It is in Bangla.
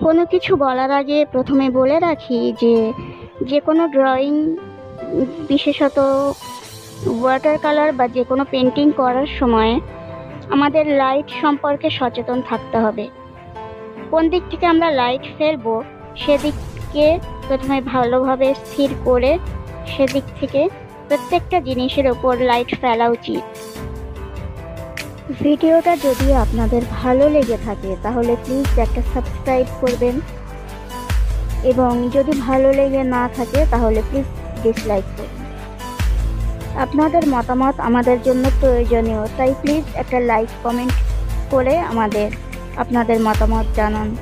কোনো কিছু বলার আগে প্রথমে বলে রাখি যে যে কোনো ড্রয়িং বিশেষত ওয়াটার কালার বা যে কোনো পেন্টিং করার সময় আমাদের লাইট সম্পর্কে সচেতন থাকতে হবে। কোন দিক থেকে আমরা লাইট ফেলব, সেদিককে প্রথমে ভালোভাবে স্থির করে সেদিক থেকে প্রত্যেকটা জিনিসের ওপর লাইট ফেলা উচিত। ভিডিওটা যদি আপনাদের ভালো লেগে থাকে, তাহলে প্লিজ একটা সাবস্ক্রাইব করবেন। এবং যদি ভালো লেগে না থাকে, তাহলে প্লিজ ডিসলাইক করবেন। আপনাদের মতামত আমাদের জন্য প্রয়োজনীয়, তাই প্লিজ একটা লাইক কমেন্ট করে আমাদের, আপনাদের মতামত জানান।